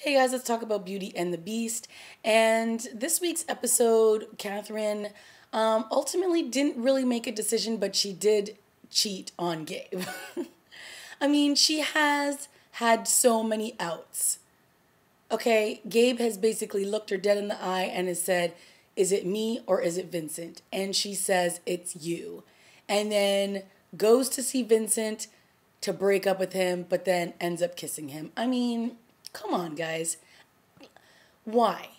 Hey guys, let's talk about Beauty and the Beast. And this week's episode, Catherine um, ultimately didn't really make a decision, but she did cheat on Gabe. I mean, she has had so many outs. Okay, Gabe has basically looked her dead in the eye and has said, Is it me or is it Vincent? And she says, It's you. And then goes to see Vincent to break up with him, but then ends up kissing him. I mean, come on, guys. Why?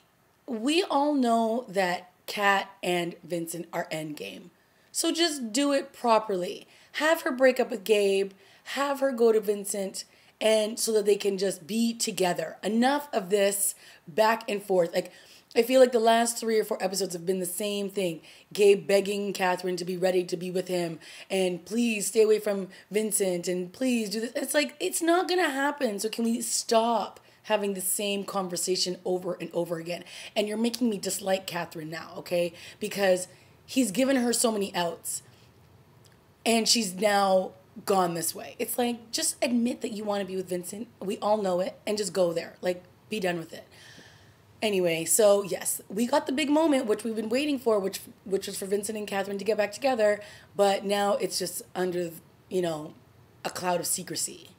We all know that Cat and Vincent are endgame. So just do it properly. Have her break up with Gabe, have her go to Vincent, and so that they can just be together. Enough of this back and forth. Like, I feel like the last three or four episodes have been the same thing. Gabe begging Catherine to be ready to be with him and please stay away from Vincent and please do this. It's like, it's not going to happen. So can we stop having the same conversation over and over again? And you're making me dislike Catherine now, okay? Because he's given her so many outs and she's now gone this way. It's like, just admit that you want to be with Vincent. We all know it and just go there. Like, be done with it. Anyway, so yes, we got the big moment which we've been waiting for, which which was for Vincent and Catherine to get back together, but now it's just under, you know, a cloud of secrecy,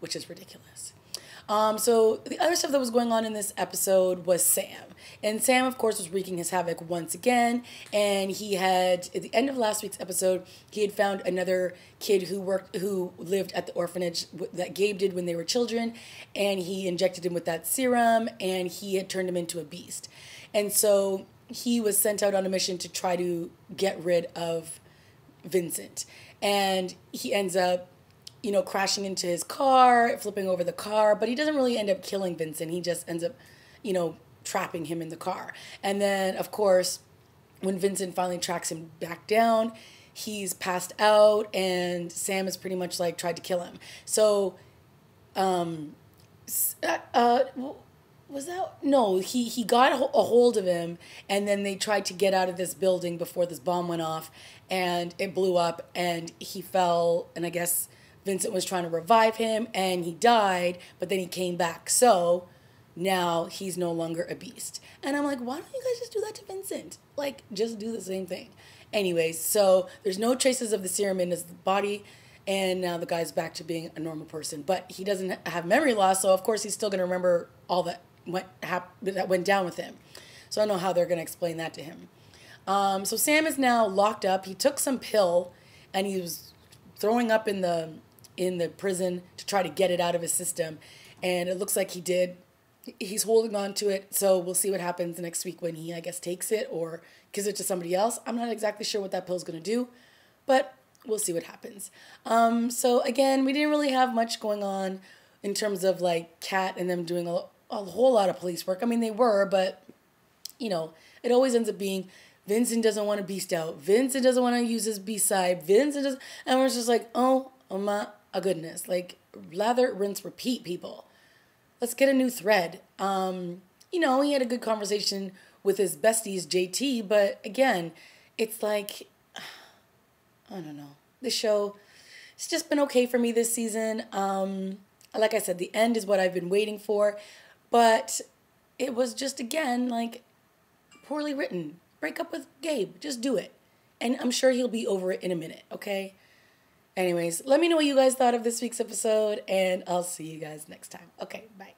which is ridiculous. Um, so the other stuff that was going on in this episode was Sam. And Sam, of course, was wreaking his havoc once again. And he had, at the end of last week's episode, he had found another kid who worked, who lived at the orphanage that Gabe did when they were children. And he injected him with that serum and he had turned him into a beast. And so he was sent out on a mission to try to get rid of Vincent. And he ends up you know, crashing into his car, flipping over the car, but he doesn't really end up killing Vincent. He just ends up, you know, trapping him in the car. And then, of course, when Vincent finally tracks him back down, he's passed out, and Sam has pretty much like tried to kill him. So, um, uh, uh was that no? He he got a hold of him, and then they tried to get out of this building before this bomb went off, and it blew up, and he fell, and I guess Vincent was trying to revive him and he died, but then he came back. So now he's no longer a beast. And I'm like, why don't you guys just do that to Vincent? Like, just do the same thing. Anyways, so there's no traces of the serum in his body. And now the guy's back to being a normal person, but he doesn't have memory loss, so of course he's still gonna remember all that went hap- that went down with him. So I don't know how they're gonna explain that to him. Um, so Sam is now locked up. He took some pill, and he was throwing up in the in the prison to try to get it out of his system. And it looks like he did. He's holding on to it. So we'll see what happens next week when he, I guess, takes it or gives it to somebody else. I'm not exactly sure what that pill's going to do, but we'll see what happens. Um, so again, we didn't really have much going on in terms of like Cat and them doing a, a whole lot of police work. I mean, they were, but you know, it always ends up being Vincent doesn't want to beast out. Vincent doesn't want to use his B side. Vincent does, and we're just like, oh, oh my, a goodness. Like lather, rinse, repeat, people. Let's get a new thread. Um, you know, he had a good conversation with his besties, JT, but again, it's like, I don't know. The show, it's just been okay for me this season. Um, like I said, the end is what I've been waiting for, but it was just, again, like poorly written. Break up with Gabe. Just do it. And I'm sure he'll be over it in a minute, okay? Anyways, let me know what you guys thought of this week's episode, and I'll see you guys next time. Okay, bye.